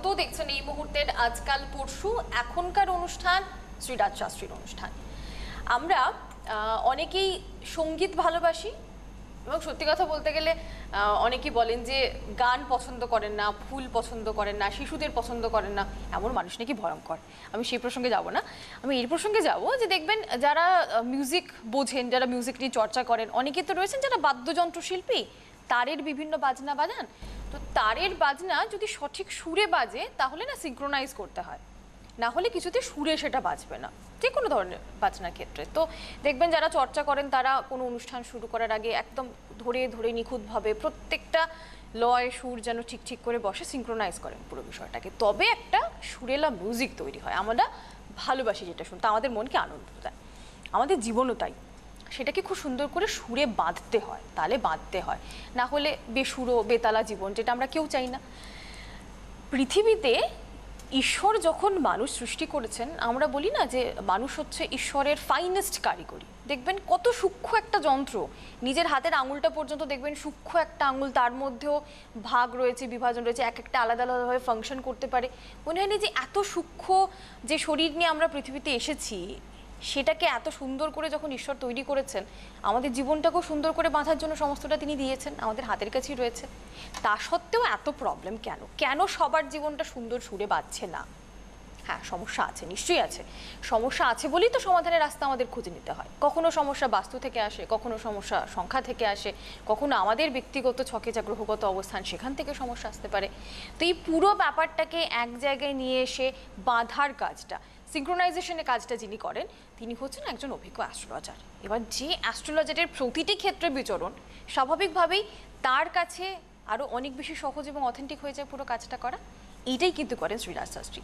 স্বাগত দেখছেন এই মুহূর্তের আজকাল পরশু এখনকার অনুষ্ঠান শ্রীরাজ শাস্ত্রীর অনুষ্ঠান। আমরা অনেকেই সংগীত ভালোবাসি এবং সত্যি কথা বলতে গেলে অনেকেই বলেন যে গান পছন্দ করেন না, ফুল পছন্দ করেন না, শিশুদের পছন্দ করেন না, এমন মানুষ নাকি ভয়ঙ্কর। আমি সেই প্রসঙ্গে যাব না। আমি এই প্রসঙ্গে যাব যে দেখবেন যারা মিউজিক বোঝেন, যারা মিউজিক নিয়ে চর্চা করেন অনেকেই তো রয়েছেন যারা বাদ্যযন্ত্র শিল্পী তারের বিভিন্ন বাজনা বাজান। তো তারের বাজনা যদি সঠিক সুরে বাজে, তাহলে না সিঙ্ক্রোনাইজ করতে হয়। না হলে কিছুতে সুরে সেটা বাজবে না যে কোনো ধরনের বাজনার ক্ষেত্রে। তো দেখবেন যারা চর্চা করেন, তারা কোনো অনুষ্ঠান শুরু করার আগে একদম ধরে ধরে নিখুঁতভাবে প্রত্যেকটা লয়, সুর যেন ঠিক ঠিক করে বসে সিঙ্ক্রোনাইজ করেন পুরো বিষয়টাকে। তবে একটা সুরেলা মিউজিক তৈরি হয়। আমরা ভালোবাসি যেটা শুনতে, আমাদের মনকে আনন্দ দেয়। আমাদের জীবনও তাই। সেটাকে খুব সুন্দর করে সুরে বাঁধতে হয়, তালে বাঁধতে হয়। না হলে বেসুরো, বেতালা জীবন, যেটা আমরা কেউ চাই না। পৃথিবীতে ঈশ্বর যখন মানুষ সৃষ্টি করেছেন, আমরা বলি না যে মানুষ হচ্ছে ঈশ্বরের ফাইনেস্ট কারিগরি। দেখবেন কত সূক্ষ্ম একটা যন্ত্র। নিজের হাতের আঙুলটা পর্যন্ত দেখবেন সূক্ষ্ম একটা আঙুল, তার মধ্যেও ভাগ রয়েছে, বিভাজন রয়েছে, এক একটা আলাদা আলাদাভাবে ফাংশন করতে পারে। মনে হয় না যে এত সূক্ষ্ম যে শরীর নিয়ে আমরা পৃথিবীতে এসেছি সেটাকে এত সুন্দর করে যখন ঈশ্বর তৈরি করেছেন, আমাদের জীবনটাকেও সুন্দর করে বাঁধার জন্য সমস্তটা তিনি দিয়েছেন, আমাদের হাতের কাছেই রয়েছে। তা সত্ত্বেও এত প্রবলেম কেন? কেন সবার জীবনটা সুন্দর সুরে বাজছে না? হ্যাঁ সমস্যা আছে, নিশ্চয়ই আছে। সমস্যা আছে বলেই তো সমাধানের রাস্তা আমাদের খুঁজে নিতে হয়। কখনো সমস্যা বাস্তু থেকে আসে, কখনো সমস্যা সংখ্যা থেকে আসে, কখনো আমাদের ব্যক্তিগত ছকে যা গ্রহগত অবস্থান, সেখান থেকে সমস্যা আসতে পারে। তো এই পুরো ব্যাপারটাকে এক জায়গায় নিয়ে এসে বাঁধার কাজটা সিঙ্ক্রোনাইজেশনের কাজটা যিনি করেন, তিনি হচ্ছেন একজন অভিজ্ঞ অ্যাস্ট্রোলজার এবার যে অ্যাস্ট্রোলজারের প্রতিটি ক্ষেত্রে বিচরণ, স্বাভাবিকভাবেই তার কাছে আরও অনেক বেশি সহজ এবং অথেন্টিক হয়ে যায় পুরো কাজটা করা। এইটাই কিন্তু করেন শ্রীরাজ শাস্ত্রী।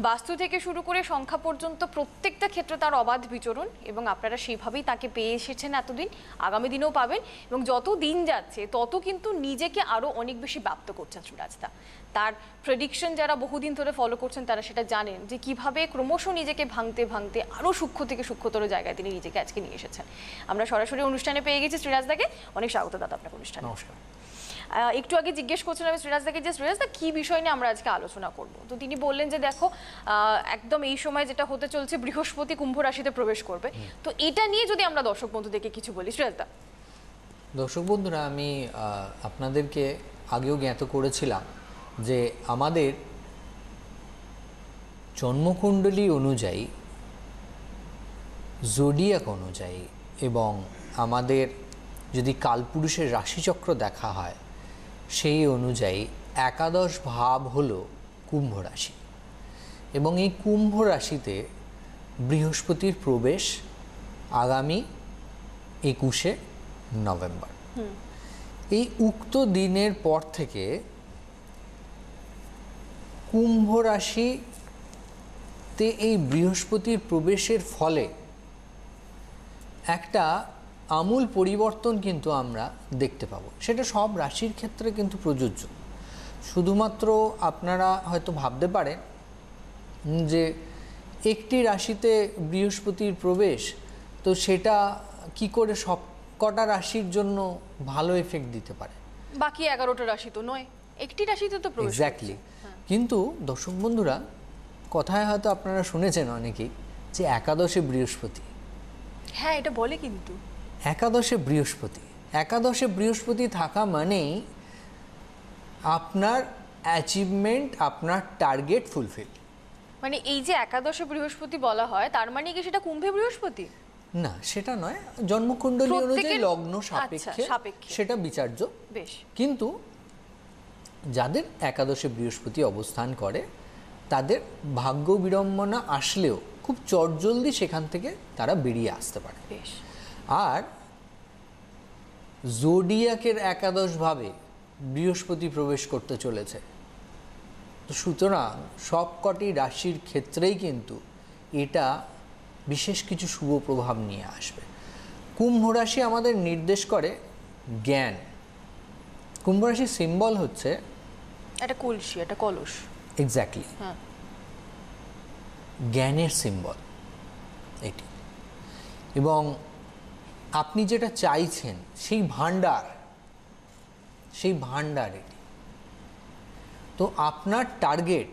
বাস্তু থেকে শুরু করে সংখ্যা পর্যন্ত প্রত্যেকটা ক্ষেত্রে তার অবাধ বিচরণ এবং আপনারা সেইভাবেই তাকে পেয়ে এসেছেন এতদিন, আগামী দিনেও পাবেন এবং যত দিন যাচ্ছে তত কিন্তু নিজেকে আরও অনেক বেশি ব্যাপ্ত করছেন শ্রীরাজদা তার প্রেডিকশন যারা বহুদিন ধরে ফলো করছেন তারা সেটা জানেন যে কীভাবে ক্রমশ নিজেকে ভাঙতে ভাঙতে আরও সূক্ষ্ম থেকে সূক্ষ্মতর জায়গায় তিনি নিজেকে আজকে নিয়ে এসেছেন। আমরা সরাসরি অনুষ্ঠানে পেয়ে গেছি শ্রীরাজদাকে অনেক স্বাগত দাদা আপনার অনুষ্ঠানে। নমস্কার। একটু আগে জিজ্ঞেস করছিলাম আমি শ্রীরাজদাকে যে শ্রীরাজদা কী বিষয় নিয়ে আমরা আজকে আলোচনা করব? তো তিনি বললেন যে দেখো একদম এই সময় যেটা হতে চলছে বৃহস্পতি কুম্ভ রাশিতে প্রবেশ করবে। তো এটা নিয়ে যদি আমরা দর্শক বন্ধুদেরকে কিছু বলি শ্রীরাজদা দর্শক বন্ধুরা আমি আপনাদেরকে আগেও জ্ঞাত করেছিলাম যে আমাদের জন্মকুণ্ডলী অনুযায়ী জোডিয়াক অনুযায়ী এবং আমাদের যদি কালপুরুষের রাশিচক্র দেখা হয় সেই অনুযায়ী একাদশ ভাব হল কুম্ভ রাশি। এবং এই কুম্ভ রাশিতে বৃহস্পতির প্রবেশ আগামী একুশে নভেম্বর। এই উক্ত দিনের পর থেকে কুম্ভ রাশিতে এই বৃহস্পতির প্রবেশের ফলে একটা আমূল পরিবর্তন কিন্তু আমরা দেখতে পাবো। সেটা সব রাশির ক্ষেত্রে কিন্তু প্রযোজ্য। শুধুমাত্র আপনারা হয়তো ভাবতে পারেন যে একটি রাশিতে বৃহস্পতির প্রবেশ তো সেটা কি করে সব কটা রাশির জন্য ভালো এফেক্ট দিতে পারে? বাকি এগারোটা রাশি তো নয় একটি রাশিতে তো এক্স্যাক্টলি কিন্তু দর্শক বন্ধুরা কথায় হয়তো আপনারা শুনেছেন অনেকেই যে একাদশে বৃহস্পতি। হ্যাঁ এটা বলে কিন্তু। একাদশে বৃহস্পতি। একাদশে বৃহস্পতি থাকা মানেই আপনার অ্যাচিভমেন্ট আপনার টার্গেট ফুলফিল মানে এই যে একাদশে বৃহস্পতি বলা হয় তার মানে কি সেটা কুম্ভে বৃহস্পতি? না সেটা নয়। জন্মকুণ্ডলী অনুযায়ী লগ্ন আচ্ছা, সাপেক্ষে সাপেক্ষে। সেটা বিচার্য। বেশ। কিন্তু যাদের একাদশে বৃহস্পতি অবস্থান করে তাদের ভাগ্য বিড়ম্বনা আসলেও খুব চটজলদি সেখান থেকে তারা বেরিয়ে আসতে পারে। বেশ। আর জোডিয়াকের একাদশ ভাবে বৃহস্পতি প্রবেশ করতে চলেছে। তো সুতরাং সবকটি রাশির ক্ষেত্রেই কিন্তু এটা বিশেষ কিছু শুভ প্রভাব নিয়ে আসবে। কুম্ভ রাশি আমাদের নির্দেশ করে জ্ঞান। কুম্ভ রাশির সিম্বল হচ্ছে একটা কলসি একটা কলস। এক্স্যাক্টলি হ্যাঁ। জ্ঞানের সিম্বল এটি। এবং আপনি যেটা চাইছেন, সেই ভাণ্ডার সেই ভাণ্ডার এটি। তো আপনার টার্গেট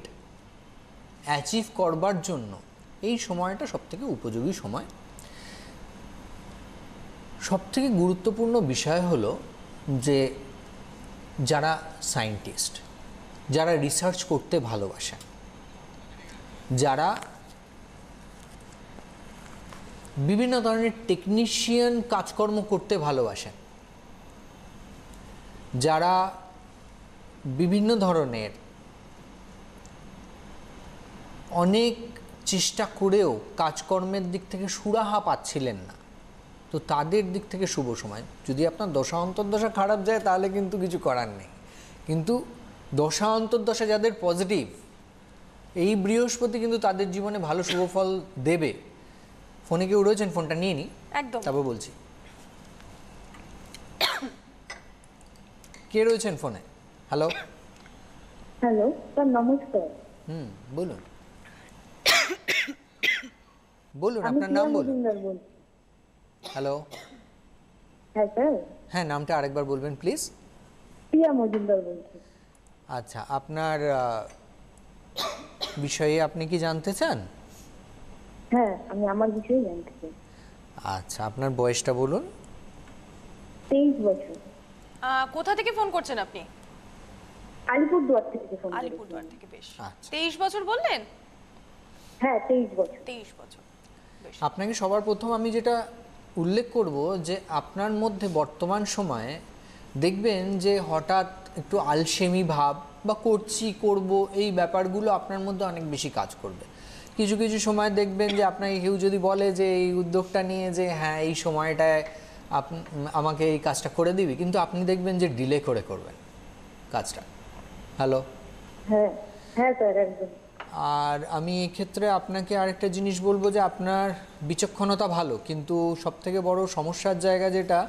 অ্যাচিভ করবার জন্য এই সময়টা সবথেকে উপযোগী সময়। সবথেকে গুরুত্বপূর্ণ বিষয় হলো যে, যারা সায়েন্টিস্ট যারা রিসার্চ করতে ভালোবাসেন, যারা বিভিন্ন ধরনের টেকনিশিয়ান কাজকর্ম করতে ভালোবাসেন যারা বিভিন্ন ধরনের অনেক চেষ্টা করেও কাজকর্মের দিক থেকে সুরাহা পাচ্ছিলেন না। তো তাদের দিক থেকে শুভ সময়। যদি আপনার দশা অন্তর্দশা খারাপ যায়, তাহলে কিন্তু কিছু করার নেই। কিন্তু দশা অন্তর্দশা যাদের পজিটিভ এই বৃহস্পতি কিন্তু তাদের জীবনে ভালো শুভ ফল দেবে। ফোনে কেউ রয়েছেন ফোনটা নিয়ে নিই একদম। তারপর বলছি। কে রয়েছেন ফোনে? হ্যালো। হ্যালো স্যার নমস্কার। হুম বলুন। বলুন আপনার নাম বলুন। হ্যালো। হ্যাঁ স্যার। হ্যাঁ নামটা আরেকবার বলবেন প্লিজ। প্রিয়া মজুমদার বলছি। আচ্ছা আপনার বিষয়ে আপনি কি জানতে চান? হ্যাঁ আমি আমার বিষয়ে জানতে চাই। আচ্ছা আপনার বয়সটা বলুন। তেইশ বছর। কোথা থেকে ফোন করছেন আপনি? আলিপুরদুয়ার থেকে ফোন। আলিপুরদুয়ার থেকে বেশ। আচ্ছা। তেইশ বছর বললেন? হ্যাঁ তেইশ বছর। তেইশ বছর বেশ। আপনাকে সবার প্রথম আমি যেটা উল্লেখ করব যে আপনার মধ্যে বর্তমান সময়ে দেখবেন যে হঠাৎ একটু আলসেমি ভাব বা করছি করব এই ব্যাপারগুলো আপনার মধ্যে অনেক বেশি কাজ করবে। কিছু কিছু সময় দেখবেন যে আপনাকে কেউ যদি বলে যে এই উদ্যোগটা নিয়ে যে হ্যাঁ এই সময়টায় আপ আমাকে এই কাজটা করে দিবি কিন্তু আপনি দেখবেন যে ডিলে করে করবেন কাজটা। হ্যালো হ্যাঁ হ্যাঁ স্যার একদম। আর আমি এক্ষেত্রে আপনাকে আরেকটা জিনিস বলব যে আপনার বিচক্ষণতা ভালো কিন্তু সবথেকে বড় সমস্যার জায়গা যেটা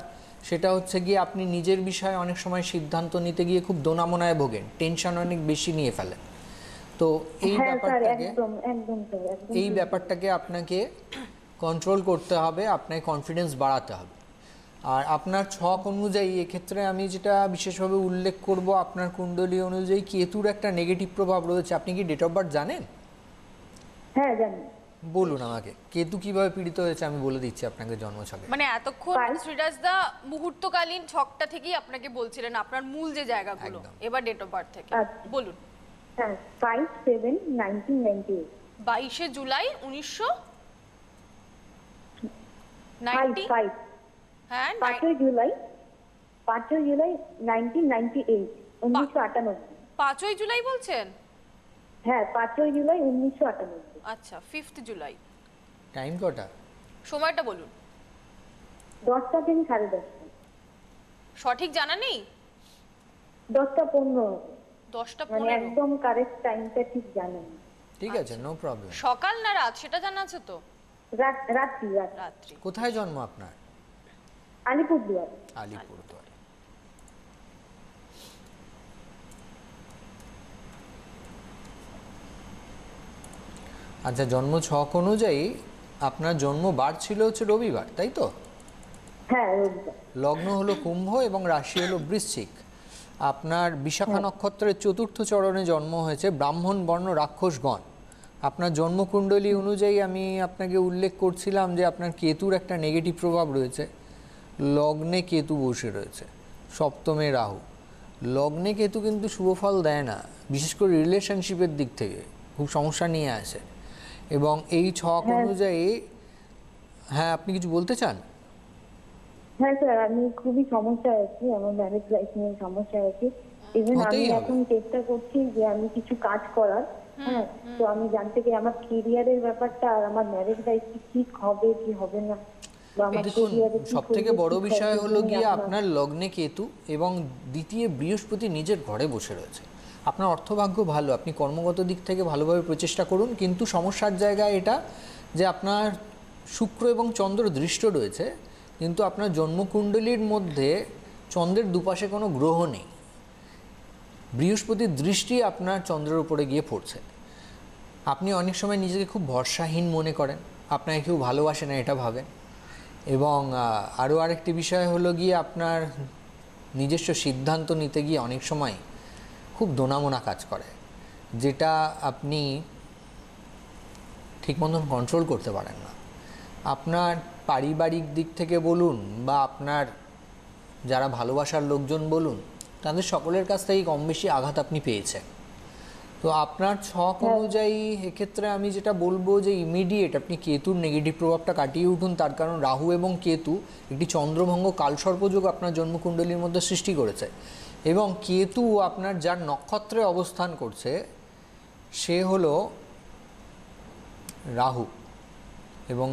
সেটা হচ্ছে গিয়ে আপনি নিজের বিষয়ে অনেক সময় সিদ্ধান্ত নিতে গিয়ে খুব দোনামোনায় ভোগেন টেনশন অনেক বেশি নিয়ে ফেলেন। তো এই হ্যাঁ ব্যাপারটাকে একদম একদম স্যার একদম এই ব্যাপারটাকে আপনাকে কন্ট্রোল করতে হবে আপনাকে কনফিডেন্স বাড়াতে হবে। আর আপনার ছক অনুযায়ী এক্ষেত্রে আমি যেটা বিশেষভাবে উল্লেখ করব আপনার কুণ্ডলী অনুযায়ী কেতুর একটা নেগেটিভ প্রভাব রয়েছে। আপনি কি ডেট অফ বার্থ জানেন? হ্যাঁ জানি। বলুন আমাকে কেতু কীভাবে পীড়িত হয়েছে আমি বলে দিচ্ছি আপনাকে জন্মছকে। মানে এতক্ষণ. শ্রীরাজ দা মুহূর্তকালীন ছকটা থেকেই আপনাকে বলছিলেন আপনার মূল যে জায়গাগুলো। এবার ডেট অফ বার্থ থেকে। আচ্ছা। বলুন। হ্যাঁ five seven nineteen ninety eight বাইশে জুলাই উনিশশো হ্যাঁ পাঁচই জুলাই পাঁচই জুলাই নাইনটিন নাইনটি এইট উনিশশো আটানব্বই। পাঁচই জুলাই বলছেন? হ্যাঁ পাঁচই জুলাই উনিশশো আটানব্বই। আচ্ছা ফিফথ জুলাই। টাইম কটা? সময়টা বলুন। দশটা থেকে সাড়ে দশটা। সঠিক জানা নেই? দশটা পনেরো। দশটা মানে পনেরো। একদম কারেক্ট টাইমটা ঠিক জানেন। ঠিক আছে নো প্রবলেম সকাল না রাত? সেটা জানা আছে তো? রাত্রি রাত্রি। কোথায় জন্ম আপনার? আলিপুরদুয়ার। আলিপুরদুয়ারে। আচ্ছা জন্ম ছক অনুযায়ী আপনার জন্ম বার ছিল হচ্ছে রবিবার তাই তো? হ্যাঁ লগ্ন হলো কুম্ভ এবং রাশি হলো বৃশ্চিক। আপনার বিশাখা নক্ষত্রের চতুর্থ চরণে জন্ম হয়েছে ব্রাহ্মণ বর্ণ রাক্ষসগণ। আপনার জন্মকুণ্ডলী অনুযায়ী আমি আপনাকে উল্লেখ করছিলাম যে আপনার কেতুর একটা নেগেটিভ প্রভাব রয়েছে। লগ্নে কেতু বসে রয়েছে। সপ্তমে রাহু। লগ্নে কেতু কিন্তু শুভ ফল দেয় না বিশেষ করে রিলেশনশিপের দিক থেকে। খুব সমস্যা নিয়ে আসে। এবং এই ছক হ্যাঁ। অনুযায়ী হ্যাঁ আপনি কিছু বলতে চান? হ্যাঁ স্যার আমি খুবই সমস্যায় আছি আমার ম্যারেজ লাইফ নিয়ে সমস্যা আছে। ইভেন আমি এখন চেষ্টা করছি যে আমি কিছু কাজ করার হ্যাঁ তো আমি জানতে চাই আমার কেরিয়ারের ব্যাপারটা আর আমার ম্যারেজ লাইফ কি ঠিক হবে কি হবে না? দেখুন সব থেকে বড় বিষয় হলো গিয়ে আপনার- আপনার লগ্নে কেতু এবং দ্বিতীয় বৃহস্পতি নিজের ঘরে বসে রয়েছে। আপনার অর্থভাগ্য ভালো আপনি কর্মগত দিক থেকে ভালোভাবে প্রচেষ্টা করুন কিন্তু সমস্যার জায়গা এটা যে আপনার শুক্র এবং চন্দ্র দৃষ্ট রয়েছে কিন্তু আপনার জন্মকুণ্ডলীর মধ্যে চন্দ্রের দুপাশে কোনো গ্রহ নেই। বৃহস্পতির দৃষ্টি আপনার চন্দ্রের উপরে গিয়ে পড়ছে। আপনি অনেক সময় নিজেকে খুব ভরসাহীন মনে করেন, আপনাকে কেউ ভালোবাসে না, এটা ভাবেন। এবং আরও আরেকটি বিষয় হলো গিয়ে আপনার নিজস্ব সিদ্ধান্ত নিতে গিয়ে অনেক সময় খুব দোনামোনা কাজ করে, যেটা আপনি ঠিক মতন কন্ট্রোল করতে পারেন না। আপনার পারিবারিক দিক থেকে বলুন বা আপনার যারা ভালোবাসার লোকজন বলুন তাদের সকলের কাছ থেকেই কম বেশি আঘাত আপনি পেয়েছেন। তো আপনার ছক অনুযায়ী এক্ষেত্রে আমি যেটা বলব যে ইমিডিয়েট আপনি কেতুর নেগেটিভ প্রভাবটা কাটিয়ে উঠুন তার কারণ রাহু এবং কেতু একটি চন্দ্রভঙ্গ কালসর্পযোগ আপনার জন্মকুণ্ডলীর মধ্যে সৃষ্টি করেছে। এবং কেতু আপনার যার নক্ষত্রে অবস্থান করছে সে হলো রাহু। এবং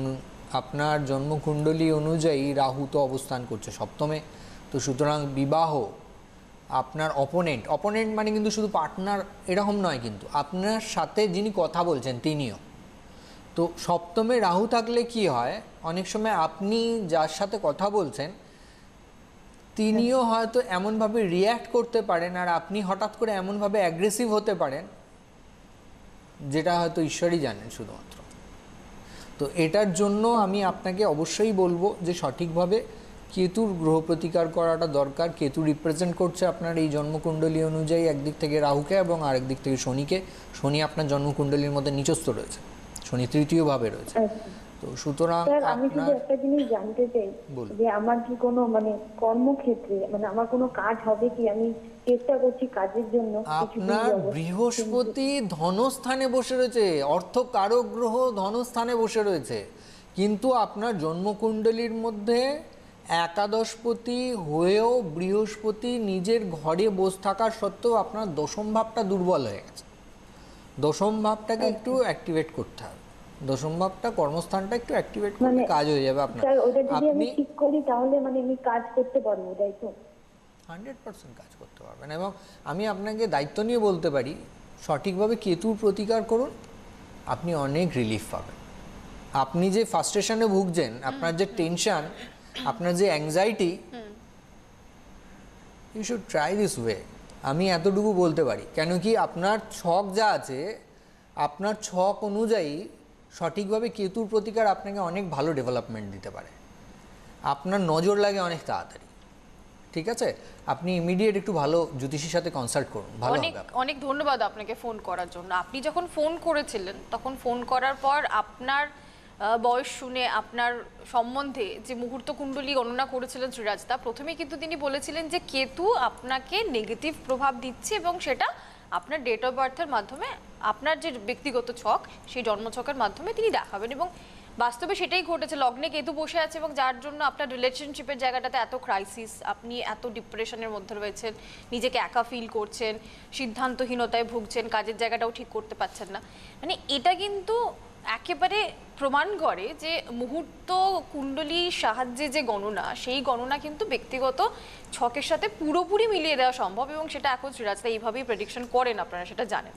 আপনার জন্মকুণ্ডলী অনুযায়ী রাহু তো অবস্থান করছে সপ্তমে। তো সুতরাং বিবাহ আপনার অপোনেন্ট অপোনেন্ট মানে কিন্তু শুধু পার্টনার এরকম নয় কিন্তু, আপনার সাথে যিনি কথা বলছেন তিনিও। তো সপ্তমে রাহু থাকলে কি হয়, অনেক সময় আপনি যার সাথে কথা বলছেন, তিনিও হয়তো এমনভাবে রিয়্যাক্ট করতে পারেন আর আপনি হঠাৎ করে এমনভাবে অ্যাগ্রেসিভ হতে পারেন, যেটা হয়তো ঈশ্বরই জানেন শুধুমাত্র। তো এটার জন্য আমি আপনাকে অবশ্যই বলব যে সঠিকভাবে কেতুর গ্রহ প্রতিকার করাটা দরকার। কেতু রিপ্রেজেন্ট করছে আপনার এই জন্মকুণ্ডলী অনুযায়ী একদিক থেকে রাহুকে এবং আরেক দিক থেকে শনিকে। শনি আপনার জন্মকুণ্ডলীর মধ্যে নিচস্থ রয়েছে। শনি তৃতীয়ভাবে রয়েছে। আচ্ছা। তো সুতরাং আমি শুধু একটা জিনিস জানতে চাই। যে আমার কি কোনো মানে কর্মক্ষেত্রে মানে আমার কোনো কাজ হবে কি? আমি চেষ্টা করছি কাজের জন্য আপনার। বৃহস্পতি ধনস্থানে বসে রয়েছে অর্থ কারক গ্রহ ধনস্থানে বসে রয়েছে। কিন্তু আপনার জন্মকুণ্ডলীর মধ্যে একাদশপতি হয়েও বৃহস্পতি নিজের ঘরে বসে থাকার সত্ত্বেও আপনার দশম ভাবটা দুর্বল হয়ে গেছে। দশম ভাবটাকে একটু অ্যাক্টিভেট করতে হবে। দশম ভাবটা কর্মস্থানটা একটু অ্যাক্টিভেট করলে মানে- কাজ হয়ে যাবে আপনার। আপনি ঠিক করি তাহলে মানে আমি কাজ করতে পারব তাই তো? হান্ড্রেড পার্সেন্ট কাজ করতে পারবেন। এবং আমি আপনাকে দায়িত্ব নিয়ে বলতে পারি সঠিকভাবে কেতুর প্রতিকার করুন আপনি অনেক রিলিফ পাবেন। আপনি যে ফার্স্ট্রেশনে ভুগছেন আপনার যে টেনশন আপনার যে anxiety you should try this way আমি এতটুকু বলতে পারি কেন কি আপনার ছক যা আছে আপনার ছক অনুযায়ী সঠিকভাবে কেতুর প্রতিকার আপনাকে অনেক ভালো ডেভেলপমেন্ট দিতে পারে। আপনার নজর লাগে অনেক তাড়াতাড়ি। ঠিক আছে? আপনি ইমিডিয়েট একটু ভালো জ্যোতিষীর সাথে কনসাল্ট করুন ভালো অনেক অনেক ধন্যবাদ আপনাকে ফোন করার জন্য। আপনি যখন ফোন করেছিলেন তখন ফোন করার পর আপনার বয়স শুনে আপনার সম্বন্ধে যে মুহূর্ত কুণ্ডলী গণনা করেছিলেন শ্রীরাজদা প্রথমে কিন্তু তিনি বলেছিলেন যে কেতু আপনাকে নেগেটিভ প্রভাব দিচ্ছে এবং সেটা আপনার ডেট অফ বার্থের মাধ্যমে আপনার যে ব্যক্তিগত ছক সেই জন্মছকের মাধ্যমে তিনি দেখাবেন এবং বাস্তবে সেটাই ঘটেছে। লগ্নে কেতু বসে আছে এবং যার জন্য আপনার রিলেশনশিপের জায়গাটাতে এত ক্রাইসিস আপনি এত ডিপ্রেশনের মধ্যে রয়েছেন, নিজেকে একা ফিল করছেন, সিদ্ধান্তহীনতায় ভুগছেন, কাজের জায়গাটাও ঠিক করতে পারছেন না। মানে এটা কিন্তু একেবারে প্রমাণ করে যে মুহূর্ত কুণ্ডলীর সাহায্যে যে গণনা, সেই গণনা কিন্তু ব্যক্তিগত ছকের সাথে পুরোপুরি মিলিয়ে দেওয়া সম্ভব এবং সেটা এখন শ্রীরাজদা এইভাবেই প্রেডিকশন করেন আপনারা, সেটা জানেন।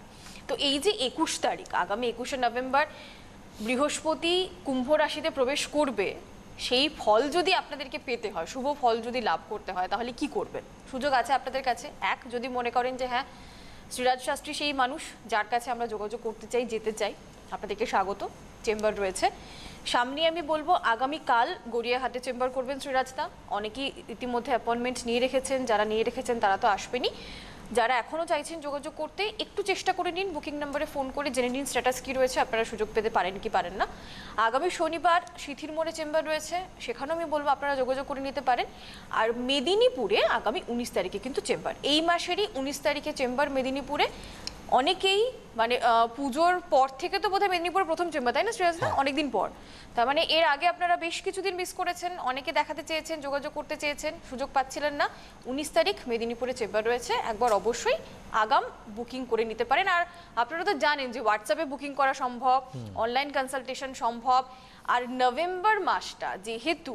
তো এই যে একুশ তারিখ, আগামী একুশে নভেম্বর বৃহস্পতি কুম্ভ রাশিতে প্রবেশ করবে, সেই ফল যদি আপনাদেরকে পেতে হয়, শুভ ফল যদি লাভ করতে হয়, তাহলে কি করবেন? সুযোগ আছে আপনাদের কাছে? এক, যদি মনে করেন যে হ্যাঁ শ্রীরাজ শাস্ত্রী সেই মানুষ, যার কাছে আমরা যোগাযোগ করতে চাই, যেতে চাই, আপনাদেরকে স্বাগত, চেম্বার রয়েছে। সামনে আমি বলব, আগামীকাল গড়িয়াহাটে চেম্বার করবেন শ্রীরাজদা। অনেকেই ইতিমধ্যে অ্যাপয়েন্টমেন্ট নিয়ে রেখেছেন, যারা নিয়ে রেখেছেন তারা তো আসবেনই। যারা এখনও চাইছেন যোগাযোগ করতে, একটু চেষ্টা করে নিন। বুকিং নাম্বারে ফোন করে জেনে নিন স্ট্যাটাস কী রয়েছে। আপনারা সুযোগ পেতে পারেন কি পারেন না। আগামী শনিবার শিথির মোড়ে চেম্বার রয়েছে। সেখানেও আমি বলব আপনারা যোগাযোগ করে নিতে পারেন। আর মেদিনীপুরে আগামী উনিশ তারিখে কিন্তু চেম্বার। এই মাসেরই উনিশ তারিখে চেম্বার মেদিনীপুরে। অনেকেই মানে পুজোর পর থেকে তো বোধহয় মেদিনীপুর প্রথম চেম্বার তাই না শ্রেয়াস দা? অনেকদিন পর। তার মানে এর আগে আপনারা বেশ কিছুদিন মিস করেছেন অনেকে দেখাতে চেয়েছেন যোগাযোগ করতে চেয়েছেন সুযোগ পাচ্ছিলেন না। উনিশ তারিখ মেদিনীপুরে চেম্বার রয়েছে একবার অবশ্যই আগাম বুকিং করে নিতে পারেন। আর আপনারা তো জানেন যে হোয়াটসঅ্যাপে বুকিং করা সম্ভব অনলাইন কনসালটেশন সম্ভব। আর নভেম্বর মাসটা যেহেতু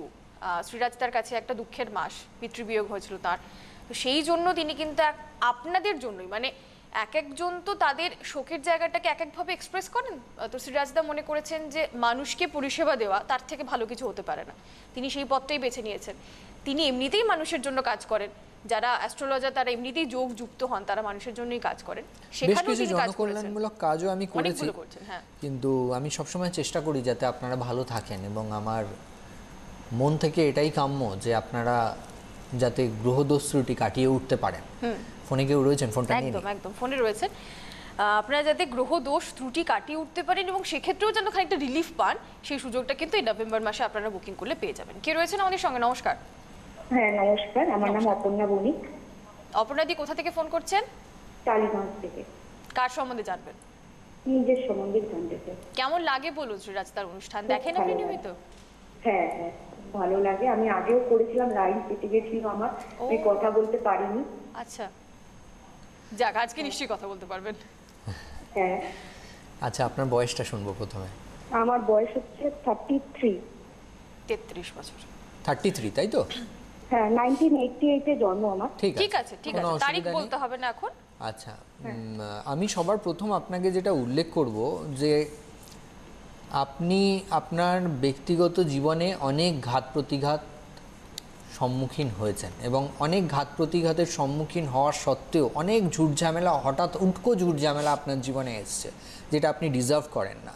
শ্রীরাজ তার কাছে একটা দুঃখের মাস পিতৃবিয়োগ হয়েছিল তার। তো সেই জন্য তিনি কিন্তু আপনাদের জন্যই মানে এক একজন তো তাদের শোকের জায়গাটাকে এক একভাবে এক্সপ্রেস করেন? তো শ্রীরাজদা মনে করেছেন যে মানুষকে পরিষেবা দেওয়া তার থেকে ভালো কিছু হতে পারে না। তিনি সেই পথটাই বেছে নিয়েছেন। তিনি এমনিতেই মানুষের জন্য কাজ করেন। যারা অ্যাস্ট্রোলজার তারা এমনিতেই যোগ যুক্ত হন তারা মানুষের জন্যই কাজ করেন। সেখানেও তিনি কাজ করেছেন। কাজও আমি করেছি। হ্যাঁ। কিন্তু আমি সবসময় চেষ্টা করি যাতে আপনারা ভালো থাকেন এবং আমার মন থেকে এটাই কাম্য যে আপনারা যাতে গ্রহদোষ ত্রুটি কাটিয়ে উঠতে পারেন ফোনে কেউ রয়েছেন? ফোনটা নিয়ে একদম একদম ফোনে রয়েছেন। আপনারা যাতে গ্রহ দোষ ত্রুটি কাটিয়ে উঠতে পারেন এবং সেক্ষেত্রেও যেন খানিকটা রিলিফ পান সেই সুযোগটা কিন্তু এই নভেম্বর মাসে আপনারা বুকিং করলে পেয়ে যাবেন। কে রয়েছেন আমাদের সঙ্গে? নমস্কার। হ্যাঁ নমস্কার। আমার নাম অপর্ণা বণিক। অপর্ণাদি কোথা থেকে ফোন করছেন? টালিগঞ্জ থেকে। কার সম্বন্ধে জানবেন? নিজের সম্বন্ধে জানতে চাই। কেমন লাগে বলুন শ্রীরাজ তার অনুষ্ঠান? দেখেন আপনি নিয়মিত? হ্যাঁ হ্যাঁ। ভালো লাগে। আমি আগেও করেছিলাম লাইন কেটে গেছিল আমার। আমি কথা বলতে পারিনি। আচ্ছা। যাক আজকে নিশ্চয়ই কথা বলতে পারবেন। হ্যাঁ। আচ্ছা আপনার বয়সটা শুনব প্রথমে। আমার বয়স হচ্ছে থার্টি থ্রি তেত্রিশ বছর। থার্টি থ্রি তাই তো? হ্যাঁ নাইনটিন এইটটি এইটে জন্ম আমার। ঠিক ঠিক আছে ঠিক আছে। তারিখ বলতে হবে না এখন। আচ্ছা উম, আমি সবার প্রথম আপনাকে যেটা উল্লেখ করব যে আপনি আপনার ব্যক্তিগত জীবনে অনেক ঘাত প্রতিঘাত সম্মুখীন হয়েছেন এবং অনেক ঘাত প্রতিঘাতের সম্মুখীন হওয়ার সত্ত্বেও অনেক ঝুটঝামেলা হঠাৎ উটকো ঝুটঝামেলা আপনার জীবনে এসছে, যেটা আপনি ডিজার্ভ করেন না।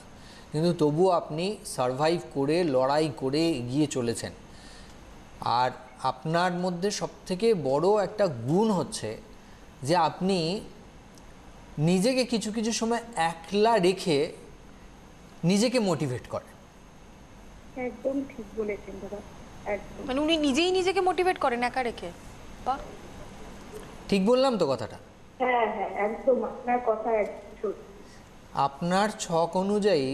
কিন্তু তবুও আপনি সারভাইভ করে, লড়াই করে এগিয়ে চলেছেন। আর আপনার মধ্যে সবথেকে বড় একটা গুণ হচ্ছে যে আপনি নিজেকে কিছু কিছু সময় একলা রেখে নিজেকে মোটিভেট করেন একদম ঠিক বলেছেন দাদা মানে উনি নিজেই নিজেকে মোটিভেট করেন একা রেখে? ঠিক বললাম তো কথাটা? হ্যাঁ হ্যাঁ একদম আপনার কথা একদম আপনার ছক অনুযায়ী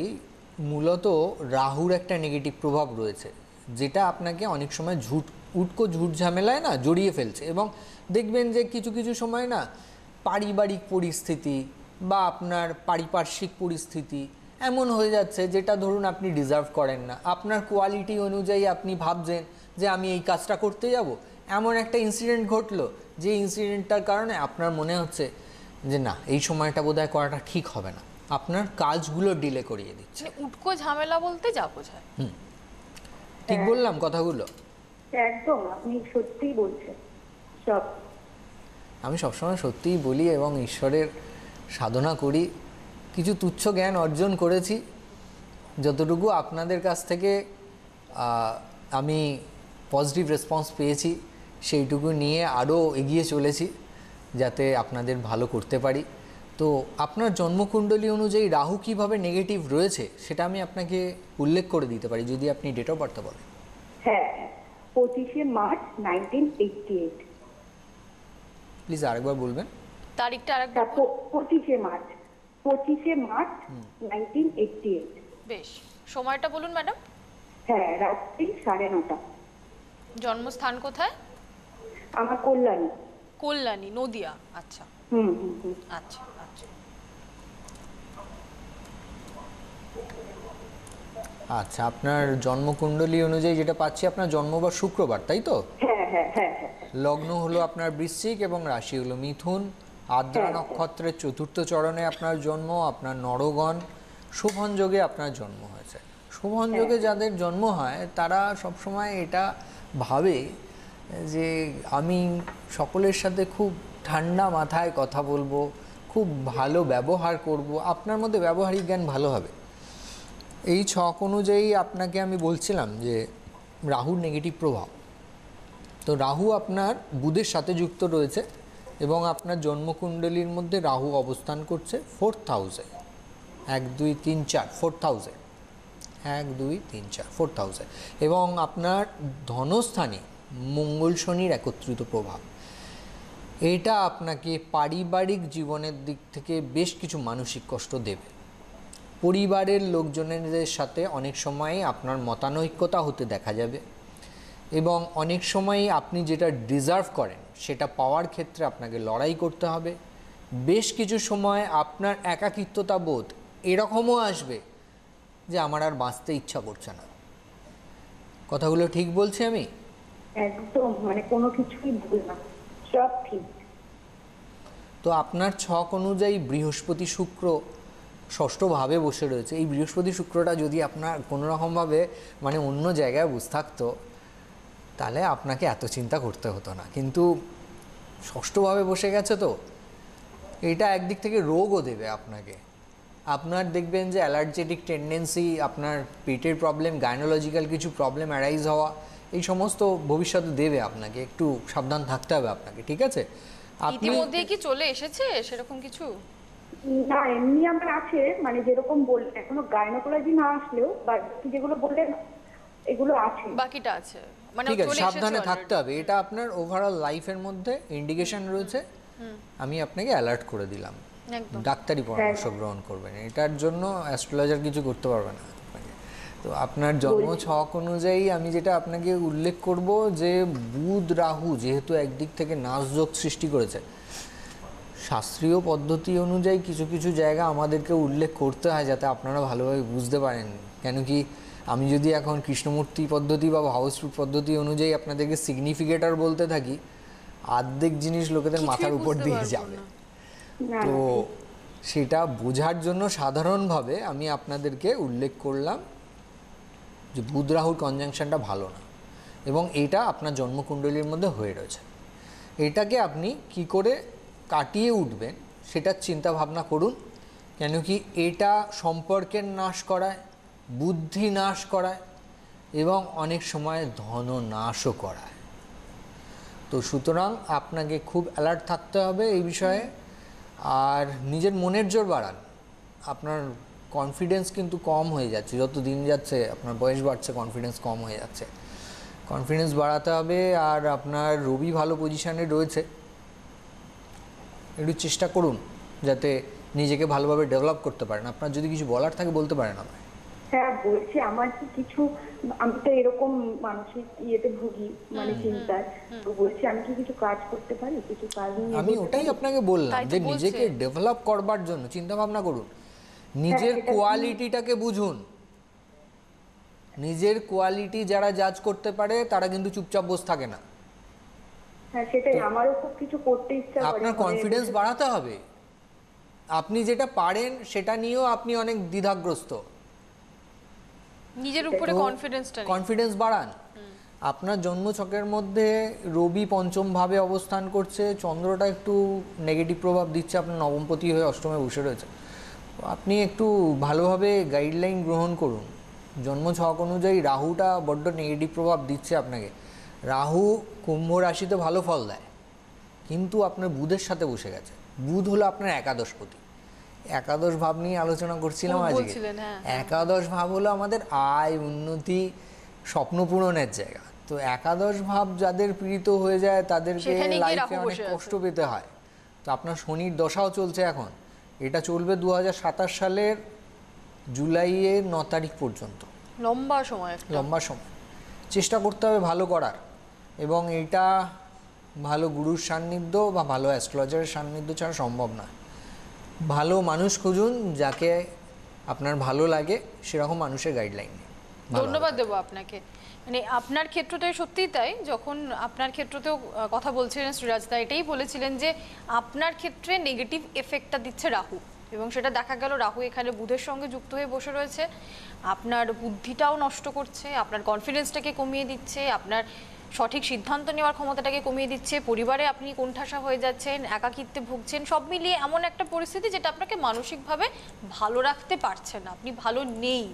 মূলত রাহুর একটা নেগেটিভ প্রভাব রয়েছে যেটা আপনাকে অনেক সময় ঝুট উটকো ঝুট ঝামেলায় না জড়িয়ে ফেলছে এবং দেখবেন যে কিছু কিছু সময় না পারিবারিক পরিস্থিতি বা আপনার পারিপার্শ্বিক পরিস্থিতি এমন হয়ে যাচ্ছে যেটা ধরুন আপনি ডিজার্ভ করেন না। আপনার কোয়ালিটি অনুযায়ী আপনি ভাবছেন যে আমি এই কাজটা করতে যাব। এমন একটা ইনসিডেন্ট ঘটলো যে ইনসিডেন্টটার কারণে আপনার মনে হচ্ছে যে না এই সময়টা বোধহয় করাটা ঠিক হবে না। আপনার কাজগুলো ডিলে করিয়ে দিচ্ছে। মানে উটকো ঝামেলা বলতে যা বোঝায়। ঠিক বললাম কথাগুলো? একদম আপনি সত্যিই বলছেন। সব। আমি সবসময় সত্যিই বলি এবং ঈশ্বরের সাধনা করি। কিছু তুচ্ছ জ্ঞান অর্জন করেছি। যতটুকু আপনাদের কাছ থেকে আমি পজিটিভ রেসপন্স পেয়েছি সেইটুকু নিয়ে আরও এগিয়ে চলেছি যাতে আপনাদের ভালো করতে পারি। তো আপনার জন্মকুণ্ডলী অনুযায়ী রাহু কীভাবে নেগেটিভ রয়েছে সেটা আমি আপনাকে উল্লেখ করে দিতে পারি যদি আপনি ডেট অফ বার্থটা বলেন। হ্যাঁ পঁচিশে March nineteen eighty eight please আরেকবার বলবেন। তারিখটা আরেকবার। পঁচিশে মার্চ। পঁচিশে মার্চ নাইনটিন এইটটি এইট। বেশ সময়টা বলুন ম্যাডাম। হ্যাঁ রাত্রি সাড়ে নটা। জন্মস্থান কোথায়? আমার কল্যাণী। কল্যাণী নদিয়া। আচ্ছা। হুম হুম হুম। আচ্ছা আচ্ছা। আচ্ছা আপনার জন্মকুণ্ডলী অনুযায়ী যেটা পাচ্ছি আপনার জন্মবার শুক্রবার তাই তো? হ্যাঁ হ্যাঁ হ্যাঁ হ্যাঁ। লগ্ন হলো আপনার বৃশ্চিক এবং রাশি হলো মিথুন। আদ্রা হ্যাঁ। নক্ষত্রের চতুর্থ চরণে আপনার জন্ম আপনার নরগণ শোভন যোগে আপনার জন্ম হয়েছে। শোভন যোগে যাদের জন্ম হয় তারা সবসময় এটা ভাবে যে আমি সকলের সাথে খুব ঠান্ডা মাথায় কথা বলব খুব ভালো ব্যবহার করব আপনার মধ্যে ব্যবহারিক জ্ঞান ভালো হবে। এই ছক অনুযায়ী আপনাকে আমি বলছিলাম যে রাহুর নেগেটিভ প্রভাব। তো রাহু আপনার বুধের সাথে যুক্ত রয়েছে। এবং আপনার জন্মকুণ্ডলীর মধ্যে রাহু অবস্থান করছে ফোর্থ হাউসে এক, দুই, তিন, চার ফোর্থ হাউসে এক, দুই, তিন, চার ফোর্থ হাউসে এবং আপনার ধনস্থানে মঙ্গল শনির একত্রিত প্রভাব। এটা আপনাকে পারিবারিক জীবনের দিক থেকে বেশ কিছু মানসিক কষ্ট দেবে। পরিবারের লোকজনের সাথে অনেক সময় আপনার মতানৈক্যতা হতে দেখা যাবে। এবং অনেক সময়ই আপনি যেটা ডিজার্ভ করেন সেটা পাওয়ার ক্ষেত্রে আপনাকে লড়াই করতে হবে। বেশ কিছু সময় আপনার একাকিত্বতা বোধ এরকমও আসবে যে আমার আর বাঁচতে ইচ্ছা করছে না। কথাগুলো ঠিক বলছি আমি? একদম মানে কোনো কিছুই ভুল না সব ঠিক। তো আপনার ছক অনুযায়ী বৃহস্পতি শুক্র ষষ্ঠভাবে বসে রয়েছে। এই বৃহস্পতি শুক্রটা যদি আপনার কোনোরকমভাবে মানে অন্য জায়গায় বসে থাকতো তাহলে আপনাকে এত চিন্তা করতে হতো না। কিন্তু ষষ্ঠভাবে বসে গেছে তো। এটা একদিক থেকে রোগও দেবে আপনাকে। আপনার দেখবেন যে অ্যালার্জেটিক টেন্ডেন্সি আপনার পেটের প্রবলেম গাইনোলজিক্যাল কিছু প্রবলেম অ্যারাইজ হওয়া এই সমস্ত ভবিষ্যতে দেবে আপনাকে। একটু সাবধান থাকতে হবে আপনাকে ঠিক আছে? আপনি ইতিমধ্যে কি চলে এসেছে সেরকম কিছু? না এমনি আমার আছে। মানে যেরকম বল এখনও গাইনোকোলজি না আসলেও বাকি যেগুলো বললেন এগুলো আছে। বাকিটা আছে। ঠিক আছে সাবধানে থাকতে হবে। এটা আপনার ওভারঅল লাইফের মধ্যে ইন্ডিকেশন রয়েছে। আমি আপনাকে অ্যালার্ট করে দিলাম। ডাক্তারি পরামর্শ গ্রহণ করবেন। এটার জন্য অ্যাস্ট্রোলজার কিছু করতে পারবে না তো আপনার জন্ম ছক অনুযায়ী আমি যেটা আপনাকে উল্লেখ করব যে বুধ রাহু যেহেতু একদিক থেকে নাশযোগ সৃষ্টি করেছে শাস্ত্রীয় পদ্ধতি অনুযায়ী কিছু কিছু জায়গা আমাদেরকে উল্লেখ করতে হয় যাতে আপনারা ভালোভাবে বুঝতে পারেন। কেন কি আমি যদি এখন কৃষ্ণমূর্তি পদ্ধতি বা হাউসফুল পদ্ধতি অনুযায়ী আপনাদেরকে সিগনিফিকেটর বলতে থাকি আর্ধেক জিনিস লোকেদের মাথার উপর দিয়ে যাবে। তো সেটা বোঝার জন্য সাধারণভাবে আমি আপনাদেরকে উল্লেখ করলাম যে বুধ রাহুর কনজাংশনটা ভালো না এবং এটা আপনার জন্মকুণ্ডলীর মধ্যে হয়ে রয়েছে। এটাকে আপনি কি করে কাটিয়ে উঠবেন সেটার চিন্তা ভাবনা করুন। কেন কি এটা সম্পর্কের নাশ করায় বুদ্ধি নাশ করায় এবং অনেক সময় ধন নাশও করায়। তো সুতরাং আপনাকে খুব অ্যালার্ট থাকতে হবে এই বিষয়ে। আর নিজের মনের জোর বাড়ান। আপনার কনফিডেন্স কিন্তু কম হয়ে যাচ্ছে। যত দিন যাচ্ছে, আপনার বয়স বাড়ছে কনফিডেন্স কম হয়ে যাচ্ছে। কনফিডেন্স বাড়াতে হবে আর আপনার রবি ভালো পজিশানে রয়েছে। একটু চেষ্টা করুন যাতে নিজেকে ভালোভাবে ডেভেলপ করতে পারেন। আপনার যদি কিছু বলার থাকে বলতে পারেন আমায়। হ্যাঁ বলছি আমার কি কিছু আমি তো এরকম মানসিক ইয়েতে ভুগি মানে চিন্তায়। তো বলছি আমি কি কিছু কাজ করতে পারি? কিছু কাজ নিয়ে আমি ওটাই আপনাকে বললাম যে নিজেকে ডেভেলপ করবার জন্য চিন্তা ভাবনা করুন। নিজের কোয়ালিটিটাকে বুঝুন। নিজের কোয়ালিটি যারা জাজ করতে পারে তারা কিন্তু চুপচাপ বসে থাকে না। হ্যাঁ সেটাই। আমারও খুব কিছু করতে ইচ্ছা করে। আপনার মানে কনফিডেন্স বাড়াতে হবে। আপনি যেটা পারেন সেটা নিয়েও আপনি অনেক দ্বিধাগ্রস্ত। নিজের উপরে কনফিডেন্সটা কনফিডেন্স বাড়ান। আপনার জন্মছকের মধ্যে রবি পঞ্চম ভাবে অবস্থান করছে চন্দ্রটা একটু নেগেটিভ প্রভাব দিচ্ছে আপনার নবমপতি হয়ে অষ্টমে বসে রয়েছে। আপনি একটু ভালোভাবে গাইডলাইন গ্রহণ করুন। জন্মছক অনুযায়ী রাহুটা বড্ড নেগেটিভ প্রভাব দিচ্ছে আপনাকে। রাহু কুম্ভ রাশিতে ভালো ফল দেয় কিন্তু আপনার বুধের সাথে বসে গেছে। বুধ হলো আপনার একাদশপতি। একাদশ ভাব নিয়ে আলোচনা করছিলাম আজকে। হ্যাঁ, একাদশ ভাব হলো আমাদের আয় উন্নতি স্বপ্ন পূরণের জায়গা। তো একাদশ ভাব যাদের পীড়িত হয়ে যায় তাদেরকে লাইফে অনেক কষ্ট পেতে হয়। তো আপনার শনির দশাও চলছে এখন। এটা চলবে দু হাজার সাতাশ সালের জুলাইয়ের ন তারিখ পর্যন্ত। লম্বা সময় লম্বা সময়। চেষ্টা করতে হবে ভালো করার। এবং এটা ভালো গুরুর সান্নিধ্য বা ভালো অ্যাস্ট্রোলজারের সান্নিধ্য ছাড়া সম্ভব নয়। ভালো মানুষ খুঁজুন যাকে আপনার ভালো লাগে সেরকম মানুষের গাইডলাইন ধন্যবাদ দেবো আপনাকে। মানে আপনার ক্ষেত্রটাই সত্যিই তাই যখন আপনার ক্ষেত্রতেও কথা বলছিলেন শ্রীরাজদা এটাই বলেছিলেন যে আপনার ক্ষেত্রে নেগেটিভ এফেক্টটা দিচ্ছে রাহু এবং সেটা দেখা গেল রাহু এখানে বুধের সঙ্গে যুক্ত হয়ে বসে রয়েছে। আপনার বুদ্ধিটাও নষ্ট করছে আপনার কনফিডেন্সটাকে কমিয়ে দিচ্ছে আপনার সঠিক সিদ্ধান্ত নেওয়ার ক্ষমতাটাকে কমিয়ে দিচ্ছে। পরিবারে আপনি কোণঠাসা হয়ে যাচ্ছেন, একাকিত্বে ভুগছেন, সব মিলিয়ে এমন একটা পরিস্থিতি যেটা আপনাকে মানসিকভাবে ভালো রাখতে পারছে না। আপনি ভালো নেই,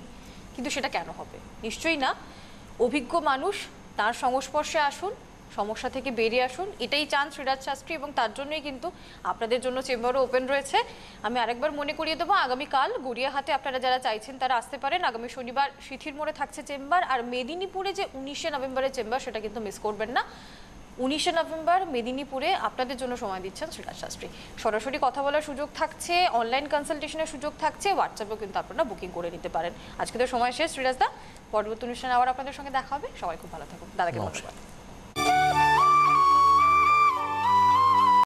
কিন্তু সেটা কেন হবে? নিশ্চয়ই না। অভিজ্ঞ মানুষ, তার সংস্পর্শে আসুন সমস্যা থেকে বেরিয়ে আসুন। এটাই চান শ্রীরাজ শাস্ত্রী এবং তার জন্যই কিন্তু আপনাদের জন্য চেম্বারও ওপেন রয়েছে। আমি আরেকবার মনে করিয়ে দেবো, আগামীকাল গড়িয়াহাটে আপনারা যারা চাইছেন তারা আসতে পারেন। আগামী শনিবার শিথির মোড়ে থাকছে চেম্বার আর মেদিনীপুরে যে উনিশে নভেম্বরের চেম্বার সেটা কিন্তু মিস করবেন না। উনিশে নভেম্বর মেদিনীপুরে আপনাদের জন্য সময় দিচ্ছেন শ্রীরাজ শাস্ত্রী। সরাসরি কথা বলার সুযোগ থাকছে অনলাইন কনসালটেশনের সুযোগ থাকছে হোয়াটসঅ্যাপেও কিন্তু আপনারা বুকিং করে নিতে পারেন। আজকে তো সময় শেষ শ্রীরাজদা পরবর্তী অনুষ্ঠানে আবার আপনাদের সঙ্গে দেখা হবে। সবাই খুব ভালো থাকুন। দাদাকে। ধন্যবাদ।